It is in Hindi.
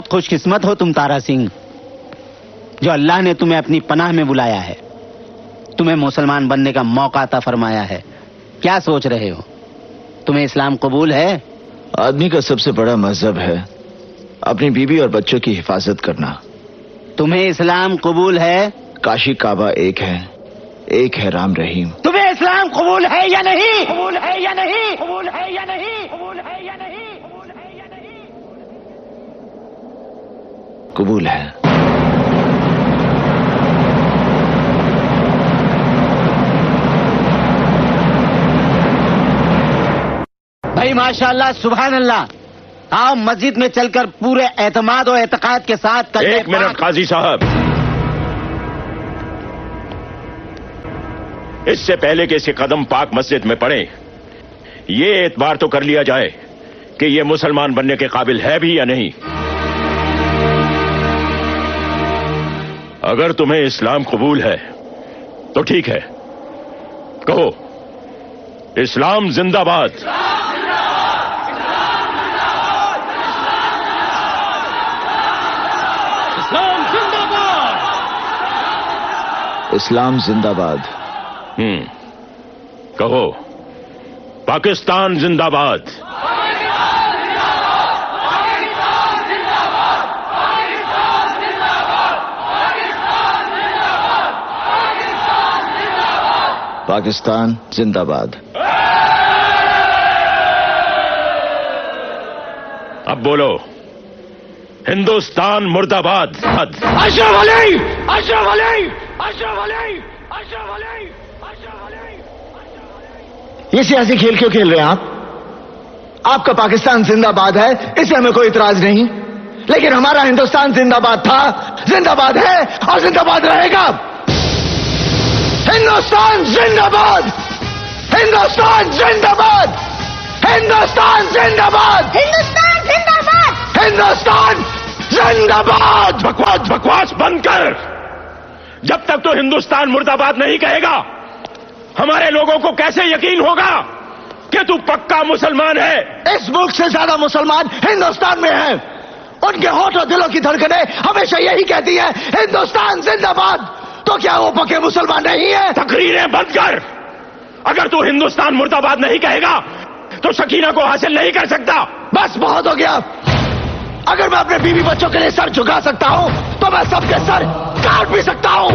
खुशकिस्मत हो तुम तारा सिंह जो अल्लाह ने तुम्हें अपनी पनाह में बुलाया है। तुम्हें मुसलमान बनने का मौका अता फरमाया है। क्या सोच रहे हो? तुम्हें इस्लाम कबूल है? आदमी का सबसे बड़ा मज़हब है अपनी बीवी और बच्चों की हिफाजत करना। तुम्हें इस्लाम कबूल है? काशी काबा एक है एक है राम रहीम। तुम्हें इस्लाम कबूल है या नहीं? कबूल है या नहीं कबूल है या नहीं कबूल है या नहीं कबूल है या नहीं कबूल है। भाई माशाल्लाह सुबहान अल्लाह आओ मस्जिद में चलकर पूरे एतमाद और एतकाद के साथ एक मिनट काजी साहब। इससे पहले कि इसे कदम पाक मस्जिद में पड़े ये एतबार तो कर लिया जाए कि ये मुसलमान बनने के काबिल है भी या नहीं। अगर तुम्हें इस्लाम कबूल है तो ठीक है। कहो इस्लाम जिंदाबाद। इस्लाम जिंदाबाद। हम्म कहो पाकिस्तान जिंदाबाद। पाकिस्तान जिंदाबाद। अब बोलो हिंदुस्तान मुर्दाबाद। अशरफ अली अशरफ अली अशरफ अली अशरफ अली अशरफ अली ये सियासी खेल क्यों खेल रहे हैं आप? आपका पाकिस्तान जिंदाबाद है इसे हमें कोई इतराज नहीं। लेकिन हमारा हिंदुस्तान जिंदाबाद था जिंदाबाद है और जिंदाबाद रहेगा। हिंदुस्तान जिंदाबाद! हिंदुस्तान जिंदाबाद! हिंदुस्तान जिंदाबाद! हिंदुस्तान जिंदाबाद! हिंदुस्तान जिंदाबाद! बकवास बकवास बंद कर जब तक तो हिंदुस्तान मुर्दाबाद नहीं कहेगा हमारे लोगों को कैसे यकीन होगा कि तू पक्का मुसलमान है? इस मुल्क से ज़्यादा मुसलमान हिंदुस्तान में है। उनके होठ और दिलों की धड़कने हमेशा यही कहती है हिंदुस्तान जिंदाबाद! तो क्या वो पके मुसलमान नहीं है? तकरीरें बंद कर। अगर तू हिंदुस्तान मुर्दाबाद नहीं कहेगा तो शकीना को हासिल नहीं कर सकता। बस बहुत हो गया। अगर मैं अपने बीवी बच्चों के लिए सर झुका सकता हूँ तो मैं सबके सर काट भी सकता हूँ।